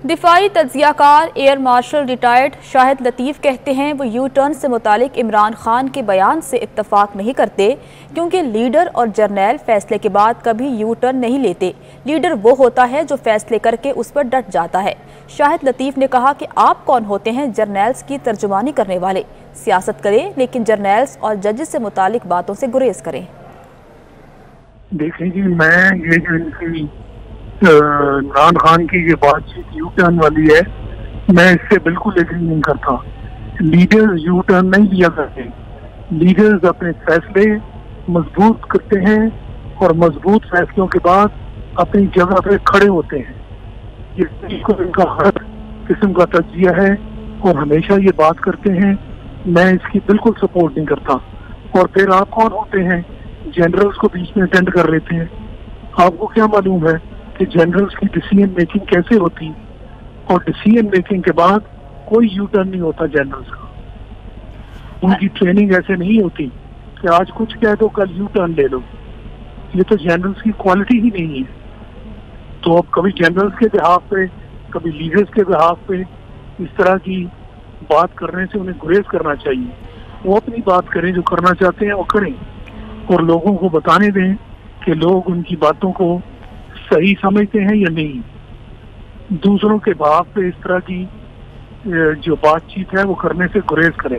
दिफाई तजियाकार air marshal retired Shahid Latif कहते हैं, वो यू टर्न से मुतालिक इमरान खान के बयान से इतफाक़ नहीं करते, क्योंकि लीडर और जर्नैल फैसले के बाद कभी यू टर्न नहीं लेते। लीडर वो होता है जो फैसले करके उस पर डट जाता है। शाहिद लतीफ़ ने कहा कि आप कौन होते हैं जर्नैल्स की तर्जुमानी करने वाले? सियासत करें, लेकिन जर्नैल्स और जजेस से मुतालिक बातों से गुरेज करें। देखें जी, मैं ये जो इनकी इमरान खान की ये बातचीत यू टर्न वाली है, मैं इससे बिल्कुल एग्री नहीं करता। लीडर्स यू टर्न नहीं लिया करते। लीडर्स अपने फैसले मज़बूत करते हैं और मज़बूत फैसलों के बाद अपनी जगह पे खड़े होते हैं। ये को इनका हर किस्म का तजिया है और हमेशा ये बात करते हैं। मैं इसकी बिल्कुल सपोर्ट नहीं करता। और फिर आप कौन होते हैं? जनरल्स को बीच में अटेंड कर लेते हैं। आपको क्या मालूम है? कि जनरल्स की डिसीज़न मेकिंग कैसे होती? और डिसीज़न मेकिंग के बाद कोई यू टर्न नहीं होता जनरल्स का। उनकी ट्रेनिंग ऐसे नहीं होती कि आज कुछ कह दो, कल यू टर्न ले लो। ये तो जनरल्स की क्वालिटी ही नहीं है। तो अब कभी जनरल्स के बिहाफ पे, कभी लीडर्स के बिहाफ पे इस तरह की बात करने से उन्हें गुरेज करना चाहिए। वो अपनी बात करें जो करना चाहते हैं, वो करें। और लोगों को बताने दें कि लोग उनकी बातों को सही समझते हैं या नहीं? दूसरों के भाव पे इस तरह की जो बातचीत है, वो करने से गुरेज करें।